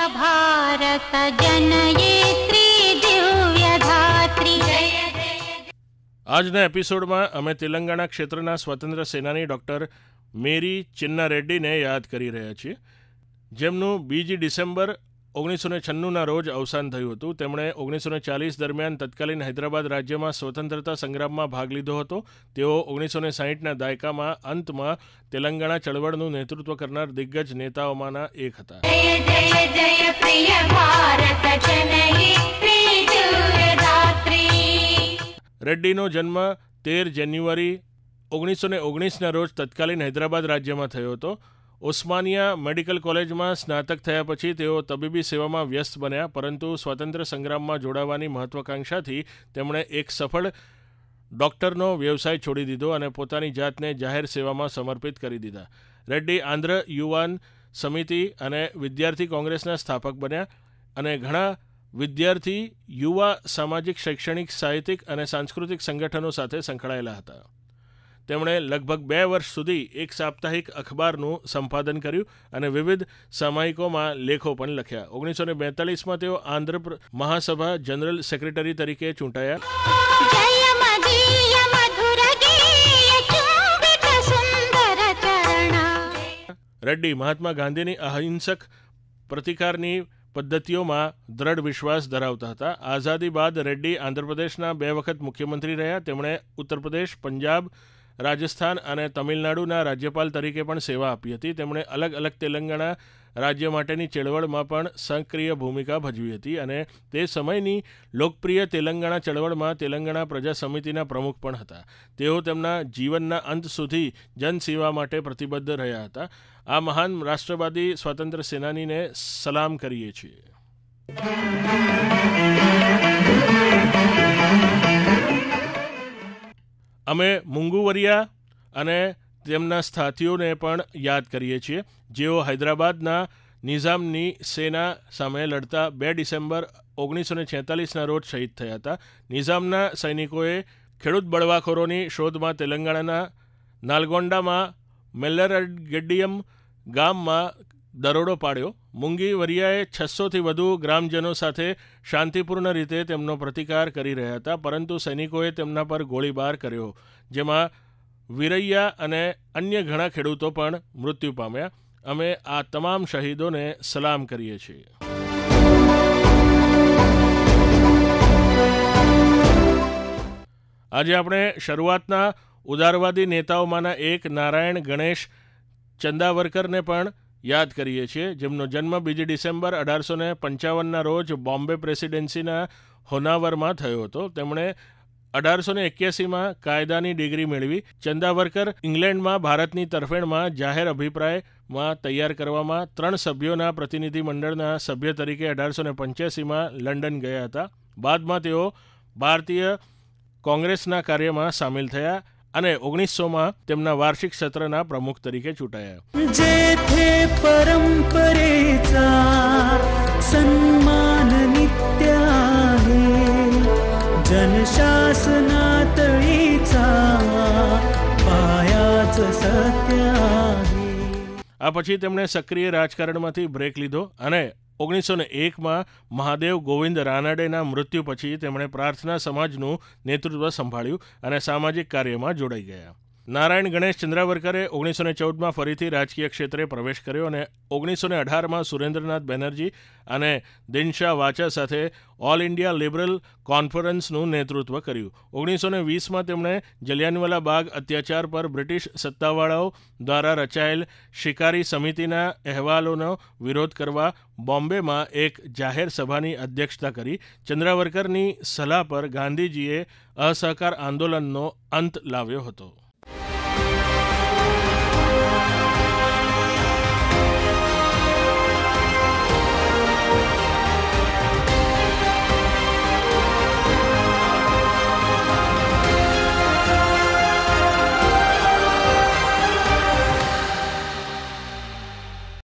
भारत जनयित्री दिव्यधात्री जय जय આજના એપિસોડમાં અમે તેલંગાણા ક્ષેત્રના સ્વતંત્ર સેનાની ડૉક્ટર મેરી ચિન્ના રેડ્ડીને યાદ કરી રહ્યા છીએ જેમનું બીજી ડિસેમ્બર ઓગણીસો છન્નુંના રોજ અવસાન થયું હતું. તેમણે ઓગણીસો ચાલીસ દરમિયાન તત્કાલીન હૈદરાબાદ રાજ્યમાં સ્વતંત્રતા સંગ્રામમાં ભાગ લીધો હતો. તેઓ ઓગણીસો ને સાહીઠના દાયકામાં અંતમાં તેલંગાણા ચળવળનું નેતૃત્વ કરનાર દિગ્ગજ નેતાઓમાંના એક હતા. રેડ્ડીનો જન્મ તેર જાન્યુઆરી ઓગણીસો ઓગણીસના રોજ તત્કાલીન હૈદરાબાદ રાજ્યમાં થયો હતો. ઓસ્માનિયા મેડિકલ કોલેજમાં સ્નાતક થયા પછી તેઓ તબીબી સેવામાં વ્યસ્ત બન્યા, પરંતુ સ્વાતંત્ર્ય સંગ્રામમાં જોડાવાની મહત્વાકાંક્ષાથી તેમણે એક સફળ ડૉક્ટરનો વ્યવસાય છોડી દીધો અને પોતાની જાતને જાહેર સેવામાં સમર્પિત કરી દીધા. રેડ્ડી આંધ્ર યુવાન સમિતિ અને વિદ્યાર્થી કોંગ્રેસના સ્થાપક બન્યા અને ઘણા વિદ્યાર્થી યુવા સામાજિક, શૈક્ષણિક, સાહિત્યિક અને સાંસ્કૃતિક સંગઠનો સાથે સંકળાયેલા હતા. તેમણે લગભગ બે વર્ષ સુધી એક સાપ્તાહિક અખબારનું સંપાદન કર્યું અને વિવિધ સામાયિકોમાં લેખો પણ લખ્યા. ઓગણીસો ને બેતાલીસમાં તેઓ આંધ્ર મહાસભા જનરલ સેક્રેટરી તરીકે ચૂંટાયા. રેડ્ડી મહાત્મા ગાંધીની અહિંસક પ્રતિકારની પદ્ધતિઓમાં દ્રઢ વિશ્વાસ ધરાવતા હતા. આઝાદી બાદ રેડ્ડી આંધ્રપ્રદેશના બે વખત મુખ્યમંત્રી રહ્યા. તેમણે ઉત્તરપ્રદેશ પંજાબ રાજસ્થાન અને તમિલનાડુના રાજ્યપાલ તરીકે પણ સેવા આપી હતી. તેમણે અલગ અલગ તેલંગાણા રાજ્ય માટેની ચળવળમાં પણ સક્રિય ભૂમિકા ભજવી હતી અને તે સમયની લોકપ્રિય તેલંગાણા ચળવળમાં તેલંગાણા પ્રજા સમિતિના પ્રમુખ પણ હતા. તેઓ તેમના જીવનના અંત સુધી જનસેવા માટે પ્રતિબદ્ધ રહ્યા હતા. આ મહાન રાષ્ટ્રવાદી સ્વાતંત્ર્ય સેનાનીને સલામ કરીએ છીએ. અમે મુંગુવરિયા અને તેમના સાથીઓને પણ યાદ કરીએ છીએ. જેઓ હૈદરાબાદના નિઝામની સેના સામે લડતા બે ડિસેમ્બર ઓગણીસો ને છેતાલીસના રોજ શહીદ થયા હતા. નિઝામના સૈનિકોએ ખેડૂત બળવાખોરોની શોધમાં તેલંગાણાના નાલગોંડામાં મેલ્લરગેડિયમ ગામમાં દરોડો પાડ્યો. મુંગી વરિયાએ છસોથી વધુ ગ્રામજનો સાથે શાંતિપૂર્ણ રીતે તેમનો પ્રતિકાર કરી રહ્યા હતા, પરંતુ સૈનિકોએ તેમના પર ગોળીબાર કર્યો, જેમાં વીરૈયા અને અન્ય ઘણા ખેડૂતો પણ મૃત્યુ પામ્યા. અમે આ તમામ શહીદોને સલામ કરીએ છીએ. આજે આપણે શરૂઆતના ઉદારવાદી નેતાઓમાંના એક નારાયણ ગણેશ ચંદાવરકરને પણ યાદ કરીએ છીએ, જેમનો જન્મ બીજી ડિસેમ્બર અઢારસો ને પંચાવનના રોજ બોમ્બે પ્રેસિડેન્સીના હોનાવરમાં થયો હતો. તેમણે અઢારસો ને એક્યાસીમાં કાયદાની ડિગ્રી મેળવી. ચંદાવરકર ઇંગ્લેન્ડમાં ભારતની તરફેણમાં જાહેર અભિપ્રાયમાં તૈયાર કરવામાં ત્રણ સભ્યોના પ્રતિનિધિ મંડળના સભ્ય તરીકે અઢારસો ને પંચ્યાસીમાં લંડન ગયા હતા. બાદમાં તેઓ ભારતીય કોંગ્રેસના કાર્યમાં સામેલ થયા. અને ઓગણીસોમાં તેમના વાર્ષિક સત્રના પ્રમુખ તરીકે ચૂંટાયા. જે થે પરંપરેચા સન્માન નિત્યા જનશાસનાતળીચા આ પછી તેમણે સક્રિય રાજકારણમાંથી બ્રેક લીધો અને ઓગણીસો એકમાં મહાદેવ ગોવિંદ રાનાડેના મૃત્યુ પછી તેમણે પ્રાર્થના સમાજનું નેતૃત્વ સંભાળ્યું અને સામાજિક કાર્યમાં જોડાઈ ગયા. નારાયણ ગણેશ ચંદ્રાવરકરે ઓગણીસો ને ચૌદમાં ફરીથી રાજકીય ક્ષેત્રે પ્રવેશ કર્યો અને ઓગણીસો ને અઢારમાં સુરેન્દ્રનાથ બેનર્જી અને દિનશા વાચા સાથે ઓલ ઇન્ડિયા લિબરલ કોન્ફરન્સનું નેતૃત્વ કર્યું. ઓગણીસો ને વીસમાં તેમણે જલિયાનવાલા બાગ અત્યાચાર પર બ્રિટિશ સત્તાવાળાઓ દ્વારા રચાયેલ શિકારી સમિતિના અહેવાલોનો વિરોધ કરવા બોમ્બેમાં એક જાહેર સભાની અધ્યક્ષતા કરી. ચંદ્રાવરકરની સલાહ પર ગાંધીજીએ અસહકાર આંદોલનનો અંત લાવ્યો હતો.